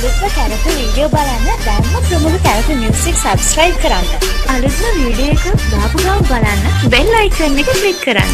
අලුත්ම කැරට වීඩියෝ බලන්න දැම්ම ප්‍රමුඛ කැරට මියසික් සබස්ක්‍රයිබ් කරන්න. අලුත්ම වීඩියෝ එක දාපු ගමන් බලන්න බෙල් අයිකන් එක ක්ලික් කරන්න.